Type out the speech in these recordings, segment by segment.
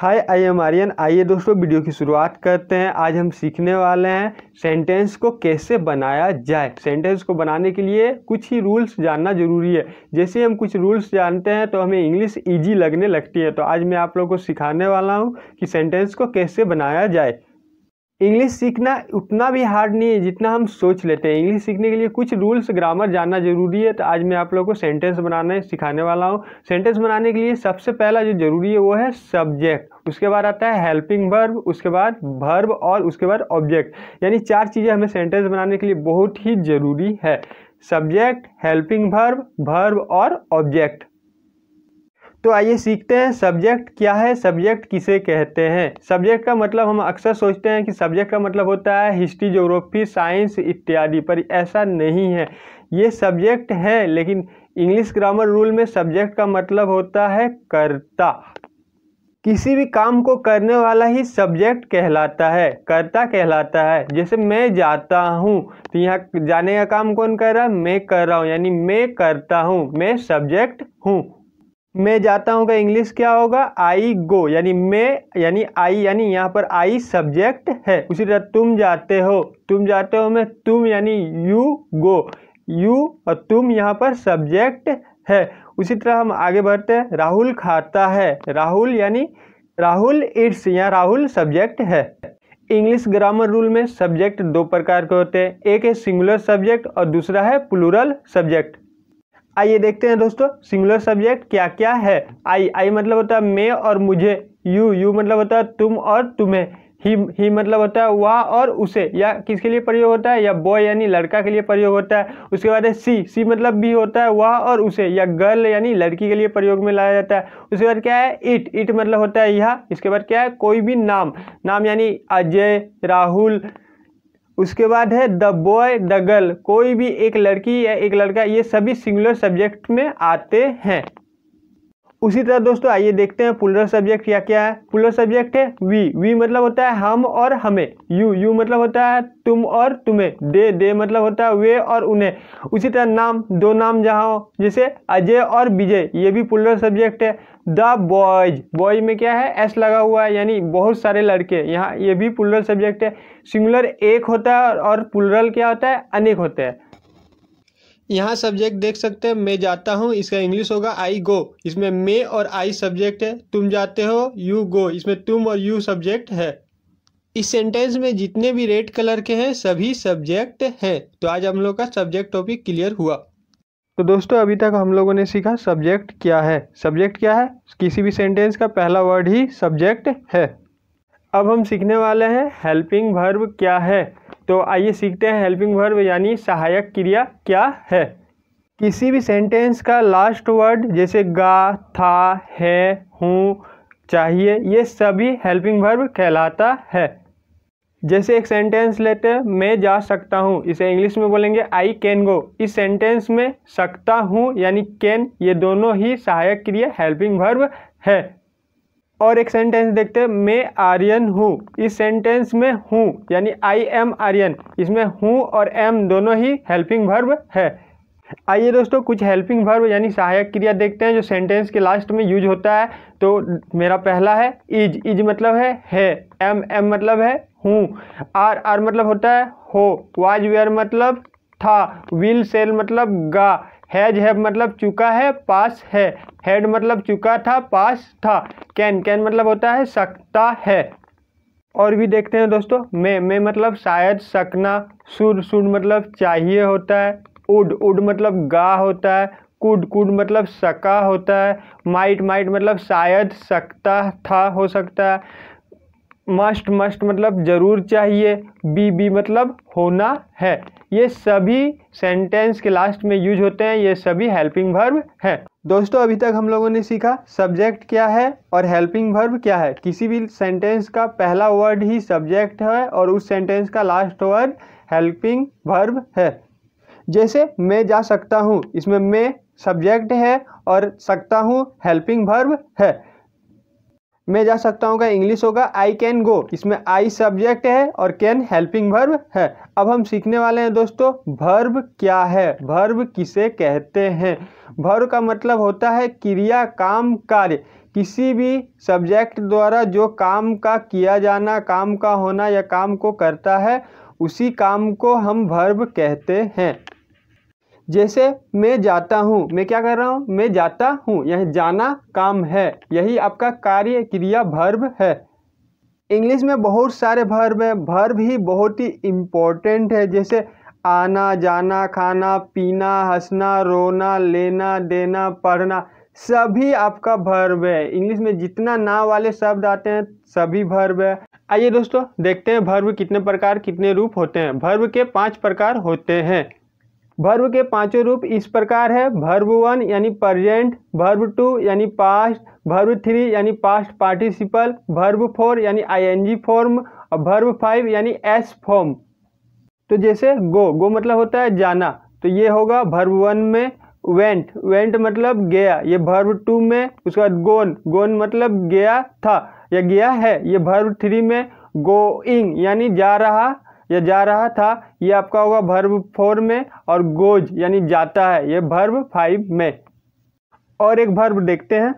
Hi I am Aryan. आइए दोस्तों, video की शुरुआत करते हैं। आज हम सीखने वाले हैं सेंटेंस को कैसे बनाया जाए। सेंटेंस को बनाने के लिए कुछ ही रूल्स जानना ज़रूरी है। जैसे हम कुछ रूल्स जानते हैं तो हमें इंग्लिश इजी लगने लगती है। तो आज मैं आप लोगों को सिखाने वाला हूँ कि सेंटेंस को कैसे बनाया जाए। इंग्लिश सीखना उतना भी हार्ड नहीं है जितना हम सोच लेते हैं। इंग्लिश सीखने के लिए कुछ रूल्स ग्रामर जानना ज़रूरी है। तो आज मैं आप लोगों को सेंटेंस बनाना सिखाने वाला हूँ। सेंटेंस बनाने के लिए सबसे पहला जो ज़रूरी है वो है सब्जेक्ट उसके बाद आता है हेल्पिंग वर्ब उसके बाद वर्ब और उसके बाद ऑब्जेक्ट यानी चार चीज़ें हमें सेंटेंस बनाने के लिए बहुत ही ज़रूरी है। सब्जेक्ट हेल्पिंग वर्ब वर्ब और ऑब्जेक्ट तो आइए सीखते हैं सब्जेक्ट क्या है सब्जेक्ट किसे कहते हैं? सब्जेक्ट का मतलब हम अक्सर सोचते हैं कि सब्जेक्ट का मतलब होता है हिस्ट्री जोग्राफी साइंस इत्यादि, पर ऐसा नहीं है। ये सब्जेक्ट है, लेकिन इंग्लिश ग्रामर रूल में सब्जेक्ट का मतलब होता है कर्ता। किसी भी काम को करने वाला ही सब्जेक्ट कहलाता है, कर्ता कहलाता है। जैसे मैं जाता हूँ तो यहाँ जाने का काम कौन कर रहा है? मैं कर रहा हूँ, यानी मैं करता हूँ, मैं सब्जेक्ट हूँ। मैं जाता हूँ का इंग्लिश क्या होगा? आई गो यानी मैं, यानी आई यानी यहाँ पर आई सब्जेक्ट है। उसी तरह तुम जाते हो, तुम जाते हो मैं तुम, यानी यू गो यू और तुम यहाँ पर सब्जेक्ट है। उसी तरह हम आगे बढ़ते हैं। राहुल खाता है। राहुल, यानी राहुल इट्स यहाँ राहुल सब्जेक्ट है। इंग्लिश ग्रामर रूल में सब्जेक्ट दो प्रकार के होते हैं। एक है सिंगुलर सब्जेक्ट और दूसरा है प्लूरल सब्जेक्ट आइए देखते हैं दोस्तों सिंगुलर सब्जेक्ट क्या क्या है? आई आई मतलब होता है मैं और मुझे, यू यू मतलब होता है तुम और तुम्हें, ही ही मतलब होता है वह और उसे, या किसके लिए प्रयोग होता है? या बॉय यानी लड़का के लिए प्रयोग होता है। उसके बाद है सी सी मतलब भी होता है वह और उसे, या गर्ल यानी लड़की के लिए प्रयोग में लाया जाता है। उसके बाद क्या है? इट इट मतलब होता है यह। इसके बाद क्या है? कोई भी नाम नाम यानी अजय, राहुल उसके बाद है, द बॉय द गर्ल कोई भी एक लड़की या एक लड़का, ये सभी सिंगुलर सब्जेक्ट में आते हैं। उसी तरह दोस्तों, आइए देखते हैं पुलर सब्जेक्ट क्या क्या है। पुलर सब्जेक्ट है वी वी मतलब होता है हम और हमें। यू यू मतलब होता है तुम और तुम्हें। दे दे मतलब होता है वे और उन्हें। उसी तरह नाम। दो नाम जहाँ हो। जैसे अजय और विजय। ये भी पुलर सब्जेक्ट है। द बॉयज़ बॉय में क्या है? एस लगा हुआ है। यानी बहुत सारे लड़के। यहाँ ये भी पुलर सब्जेक्ट है। सिंगुलर एक होता है और पुलरल क्या होता है? अनेक होते हैं। यहाँ सब्जेक्ट देख सकते हैं, मैं जाता हूँ, इसका इंग्लिश होगा आई गो इसमें मे और आई सब्जेक्ट है, तुम जाते हो यू गो इसमें तुम और यू सब्जेक्ट है। इस सेंटेंस में जितने भी रेड कलर के हैं, सभी सब्जेक्ट हैं। तो आज हम लोग का सब्जेक्ट टॉपिक क्लियर हुआ। तो दोस्तों, अभी तक हम लोगों ने सीखा सब्जेक्ट क्या है। सब्जेक्ट क्या है? किसी भी सेंटेंस का पहला वर्ड ही सब्जेक्ट है। अब हम सीखने वाले हैं हेल्पिंग वर्ब क्या है? तो आइए सीखते हैं हेल्पिंग वर्ब यानी सहायक क्रिया क्या है। किसी भी सेंटेंस का लास्ट वर्ड जैसे गा, था, है, हूँ, चाहिए, ये सभी हेल्पिंग वर्ब कहलाता है। जैसे एक सेंटेंस लेते हैं मैं जा सकता हूँ, इसे इंग्लिश में बोलेंगे आई कैन गो इस सेंटेंस में सकता हूँ यानी कैन ये दोनों ही सहायक क्रिया हेल्पिंग वर्ब है। और एक सेंटेंस देखते हैं, मैं आर्यन हूँ। इस सेंटेंस में हूँ, यानी आई एम आर्यन इसमें हूँ और एम दोनों ही हेल्पिंग वर्ब है। आइए दोस्तों, कुछ हेल्पिंग वर्ब यानी सहायक क्रिया देखते हैं, जो सेंटेंस के लास्ट में यूज़ होता है। तो मेरा पहला है इज़ इज़ मतलब है है। एम एम मतलब है, हूँ। आर आर मतलब होता है, हो। वाज वेयर मतलब था। विल सेल मतलब गा। हैज़ हैव मतलब चुका है, पास है। हेड मतलब चुका था, पास था। कैन कैन मतलब होता है सकता है। और भी देखते हैं दोस्तों, मे मे मतलब शायद सकना सुड सुड मतलब चाहिए होता है। उड उड मतलब गा होता है। कुड कुड मतलब सका होता है। माइट माइट मतलब शायद सकता था, हो सकता है। मस्ट मस्ट मतलब ज़रूर चाहिए, बी बी मतलब होना है। ये सभी सेंटेंस के लास्ट में यूज़ होते हैं, ये सभी हेल्पिंग वर्ब हैं। दोस्तों, अभी तक हम लोगों ने सीखा सब्जेक्ट क्या है और हेल्पिंग वर्ब क्या है। किसी भी सेंटेंस का पहला वर्ड ही सब्जेक्ट है और उस सेंटेंस का लास्ट वर्ड हेल्पिंग वर्ब है। जैसे मैं जा सकता हूँ, इसमें मैं सब्जेक्ट है और सकता हूँ हेल्पिंग वर्ब है। मैं जा सकता हूँ का इंग्लिश होगा? आई कैन गो इसमें आई सब्जेक्ट है और कैन हेल्पिंग वर्ब है। अब हम सीखने वाले हैं दोस्तों वर्ब क्या है? वर्ब किसे कहते हैं? वर्ब का मतलब होता है क्रिया, काम, कार्य। किसी भी सब्जेक्ट द्वारा जो काम का किया जाना, काम का होना या काम को करता है, उसी काम को हम भर्ब कहते हैं। जैसे मैं जाता हूँ, मैं क्या कर रहा हूँ? मैं जाता हूँ। यह जाना काम है। यही आपका कार्य क्रिया भर्ब है। इंग्लिश में बहुत सारे भर्ब हैं। भर्ब ही बहुत ही इम्पोर्टेंट है। जैसे आना, जाना, खाना, पीना, हंसना, रोना, लेना, देना, पढ़ना, सभी आपका भर्ब है। इंग्लिश में जितना ना वाले शब्द आते हैं, सभी भर्ब है। आइए दोस्तों, देखते हैं भर्ब कितने प्रकार, कितने रूप होते हैं। भर्ब के पाँच प्रकार होते हैं। भर्ब के पाँचों रूप इस प्रकार है भर्व वन यानी प्रजेंट भर्व टू यानी पास्ट भर्व थ्री यानी पास्ट पार्टिसिपल भर्ब फोर यानी आईएनजी फॉर्म और भर्ब फाइव यानी एस फॉर्म तो जैसे गो गो मतलब होता है जाना। तो ये होगा भर्व वन में वेंट वेंट मतलब गया। ये भर्व टू में, उसके बाद गोन गोन मतलब गया था या गया है। ये भर्व थ्री में गोइंग यानी जा रहा या जा रहा था, ये आपका होगा भर्व फोर में और गोज यानी जाता है, ये भर्व फाइव में। और एक भर्व देखते हैं।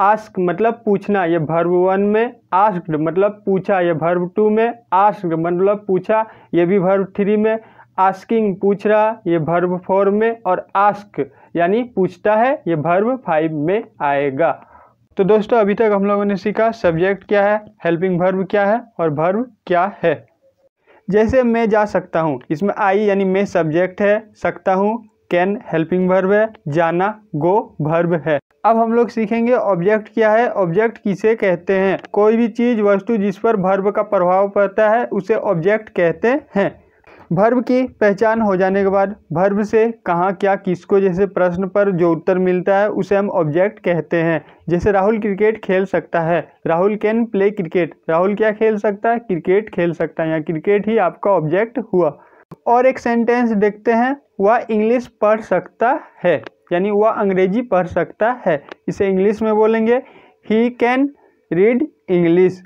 आस्क मतलब पूछना, ये भर्व वन में। आस्क्ड मतलब पूछा, ये भर्व टू में। आस्क्ड मतलब पूछा, ये भी भर्व थ्री में। आस्किंग पूछ रहा, ये भर्व फोर में। और आस्क यानी पूछता है, ये भर्व फाइव में आएगा। तो दोस्तों, अभी तक हम लोगों ने सीखा सब्जेक्ट क्या है हेल्पिंग भर्व क्या है और भर्व क्या है। जैसे मैं जा सकता हूँ। इसमें आई यानी मैं सब्जेक्ट है, सकता हूँ। कैन हेल्पिंग वर्ब है, जाना गो वर्ब है। अब हम लोग सीखेंगे ऑब्जेक्ट क्या है। ऑब्जेक्ट किसे कहते हैं? कोई भी चीज़, वस्तु जिस पर वर्ब का प्रभाव पड़ता है, उसे ऑब्जेक्ट कहते हैं। भर्ब की पहचान हो जाने के बाद भर्ब से कहाँ, क्या, किसको जैसे प्रश्न पर जो उत्तर मिलता है, उसे हम ऑब्जेक्ट कहते हैं। जैसे राहुल क्रिकेट खेल सकता है। Rahul can play cricket. Rahul क्या खेल सकता है? क्रिकेट खेल सकता है। या क्रिकेट ही आपका ऑब्जेक्ट हुआ। और एक सेंटेंस देखते हैं। वह इंग्लिश पढ़ सकता है। यानी वह अंग्रेज़ी पढ़ सकता है। इसे इंग्लिश में बोलेंगे। ही कैन रीड इंग्लिश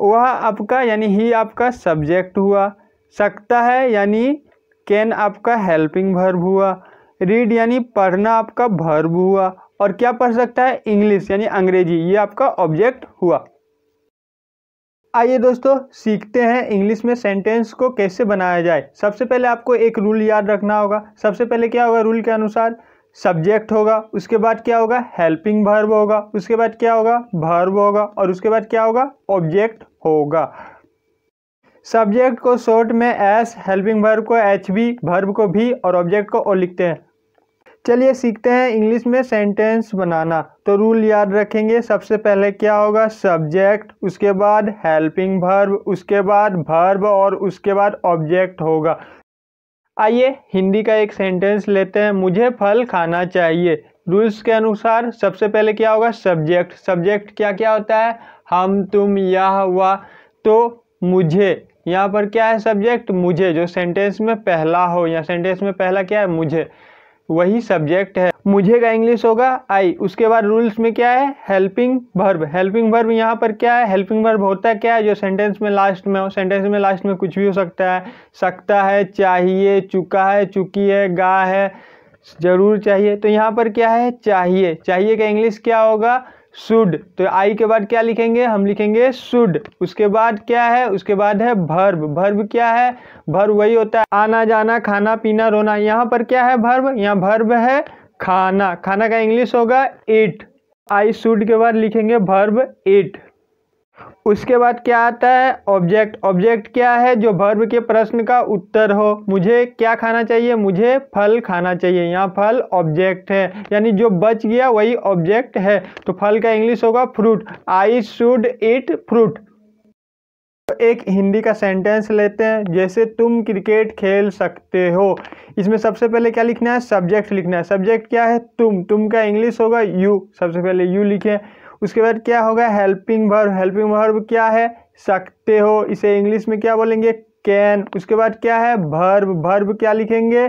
वह आपका, यानी ही आपका सब्जेक्ट हुआ। सकता है, यानी कैन आपका हेल्पिंग भर्ब हुआ। रीड यानी पढ़ना आपका भर्ब हुआ। और क्या पढ़ सकता है? इंग्लिश यानी अंग्रेज़ी। ये आपका ऑब्जेक्ट हुआ। आइए दोस्तों, सीखते हैं इंग्लिश में सेंटेंस को कैसे बनाया जाए। सबसे पहले आपको एक रूल याद रखना होगा। सबसे पहले क्या होगा रूल के अनुसार? सब्जेक्ट होगा। उसके बाद क्या होगा? हेल्पिंग भर्ब होगा। उसके बाद क्या होगा? भर्ब होगा। और उसके बाद क्या होगा? ऑब्जेक्ट होगा। सब्जेक्ट को शॉर्ट में एस, हेल्पिंग वर्ब को एच बी भर्ब को भी और ऑब्जेक्ट को ओ लिखते हैं। चलिए सीखते हैं इंग्लिश में सेंटेंस बनाना। तो रूल याद रखेंगे, सबसे पहले क्या होगा? सब्जेक्ट, उसके बाद हेल्पिंग भर्ब उसके बाद भर्ब और उसके बाद ऑब्जेक्ट होगा। आइए हिंदी का एक सेंटेंस लेते हैं। मुझे फल खाना चाहिए। रूल्स के अनुसार सबसे पहले क्या होगा? सब्जेक्ट। सब्जेक्ट क्या क्या होता है? हम, तुम यह हुआ। तो मुझे यहाँ पर क्या है सब्जेक्ट मुझे, जो सेंटेंस में पहला हो, या सेंटेंस में पहला क्या है? मुझे। वही सब्जेक्ट है। मुझे का इंग्लिश होगा आई उसके बाद रूल्स में क्या है? हेल्पिंग वर्ब हेल्पिंग वर्ब यहाँ पर क्या है? हेल्पिंग वर्ब होता क्या? है जो सेंटेंस में लास्ट में हो सेंटेंस में लास्ट में कुछ भी हो सकता है। सकता है, चाहिए, चुका है, चुकी है, गा है, ज़रूर चाहिए। तो यहाँ पर क्या है? चाहिए। चाहिए का इंग्लिश क्या होगा? शुड। तो आई के बाद क्या लिखेंगे? हम लिखेंगे शुड। उसके बाद क्या है? उसके बाद है भर्ब भर्ब क्या है? भर्व वही होता है, आना, जाना, खाना, पीना, रोना। यहाँ पर क्या है भर्व यहाँ भर्ब है खाना। खाना का इंग्लिश होगा एट आई शुड के बाद लिखेंगे भर्ब इट उसके बाद क्या आता है? ऑब्जेक्ट ऑब्जेक्ट क्या है? जो भर्व के प्रश्न का उत्तर हो। मुझे क्या खाना चाहिए? मुझे फल खाना चाहिए। यहाँ फल ऑब्जेक्ट है। यानी जो बच गया, वही ऑब्जेक्ट है। तो फल का इंग्लिश होगा fruit I should eat fruit एक हिंदी का सेंटेंस लेते हैं। जैसे तुम क्रिकेट खेल सकते हो। इसमें सबसे पहले क्या लिखना है? सब्जेक्ट लिखना है। सब्जेक्ट क्या है? तुम. तुम का इंग्लिश होगा यू सबसे पहले यू लिखें। उसके बाद क्या होगा? हेल्पिंग वर्ब हेल्पिंग वर्ब क्या है? सकते हो। इसे इंग्लिश में क्या बोलेंगे? कैन उसके बाद क्या है? भर्ब भर्ब क्या लिखेंगे?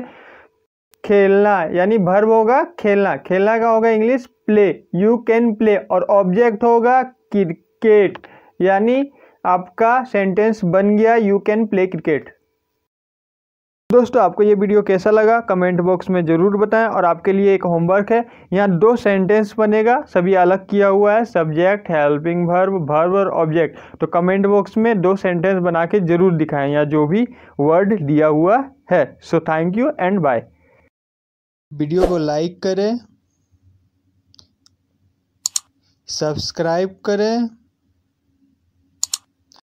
खेलना। यानी भर्ब होगा खेलना। खेलना का होगा English play you can play और ऑब्जेक्ट होगा क्रिकेट यानी आपका सेंटेंस बन गया। यू कैन प्ले क्रिकेट दोस्तों, आपको ये वीडियो कैसा लगा, कमेंट बॉक्स में ज़रूर बताएँ और आपके लिए एक होमवर्क है। यहाँ दो सेंटेंस बनेगा, सभी अलग किया हुआ है, सब्जेक्ट हेल्पिंग वर्ब वर्ब और ऑब्जेक्ट तो कमेंट बॉक्स में दो सेंटेंस बना के ज़रूर दिखाएँ, या जो भी वर्ड दिया हुआ है। So thank you and bye video को लाइक करें सब्सक्राइब करें